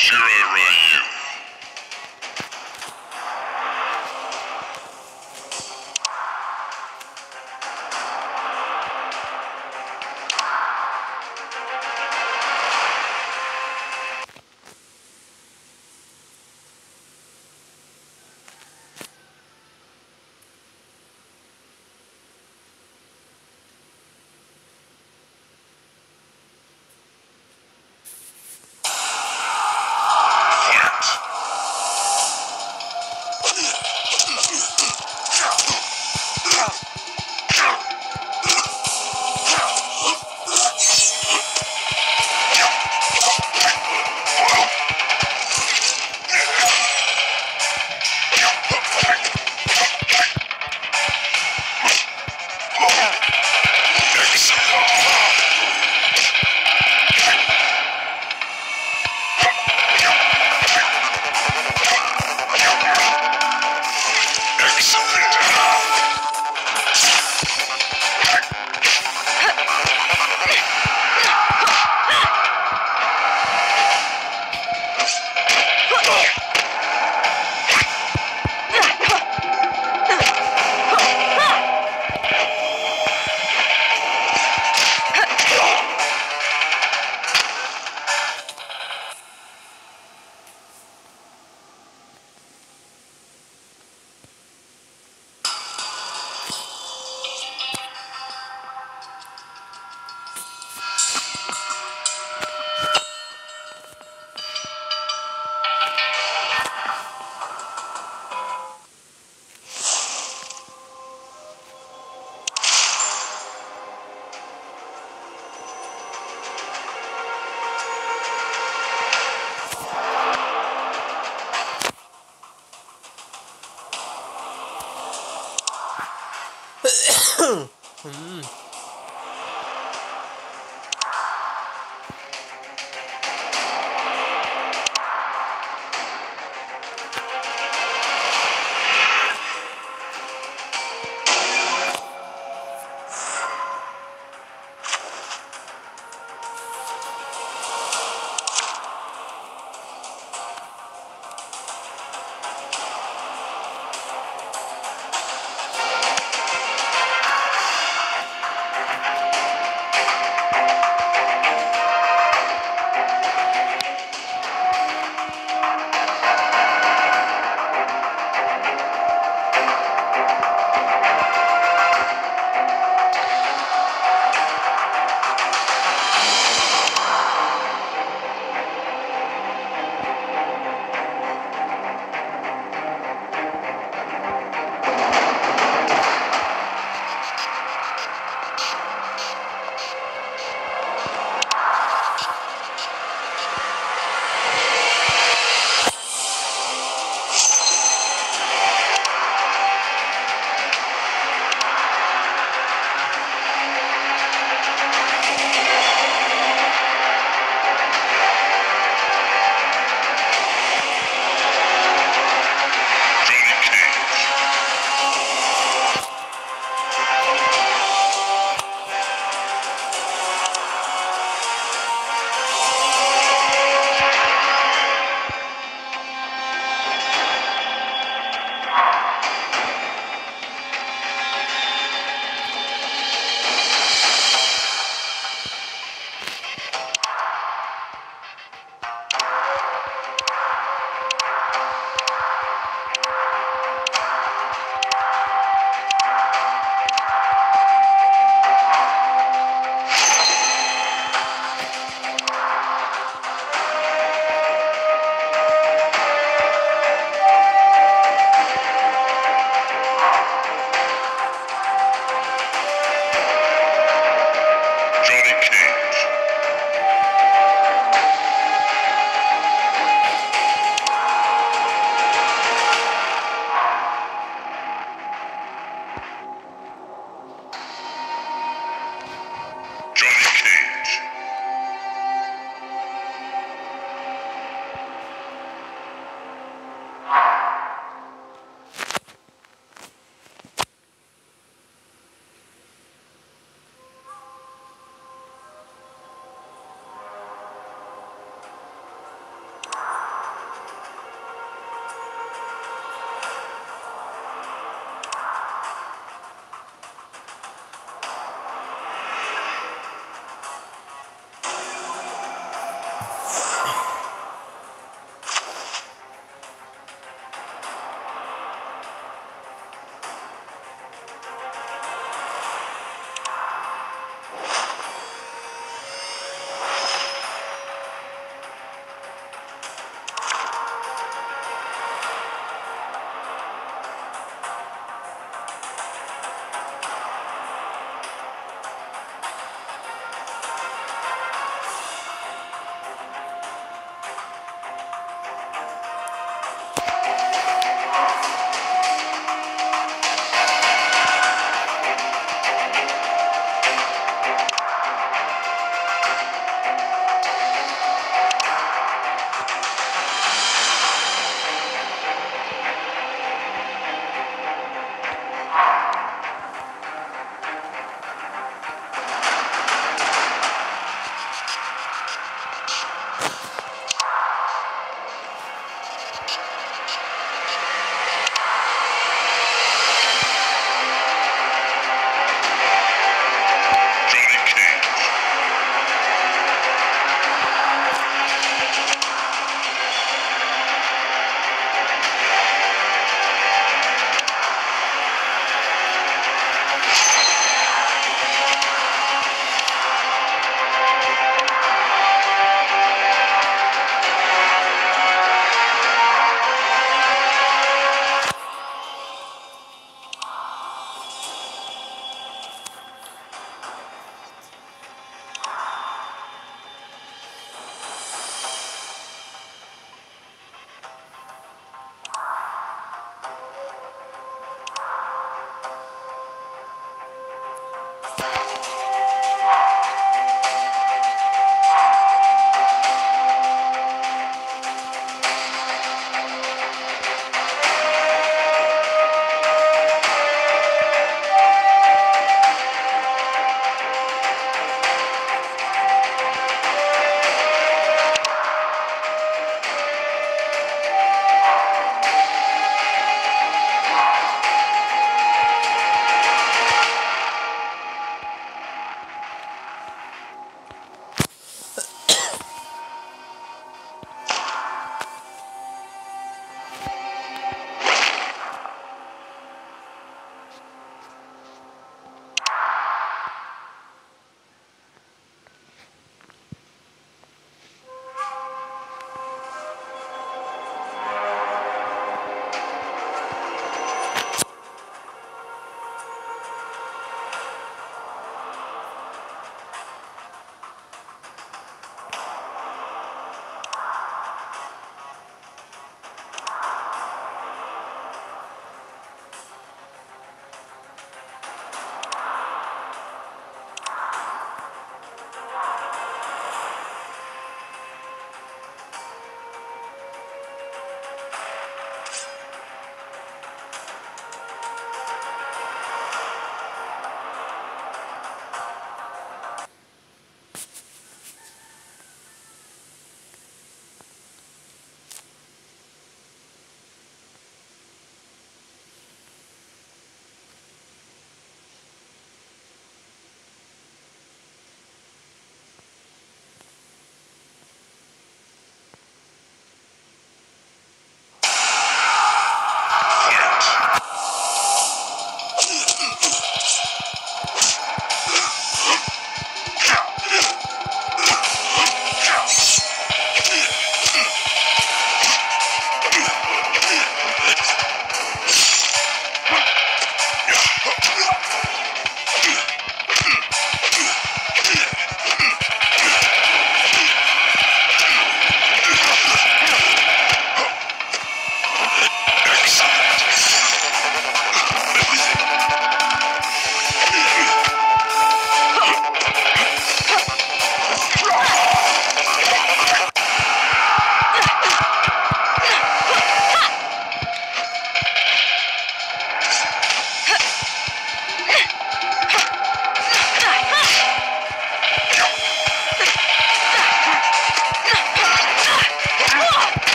Shirai Ryu. Mm.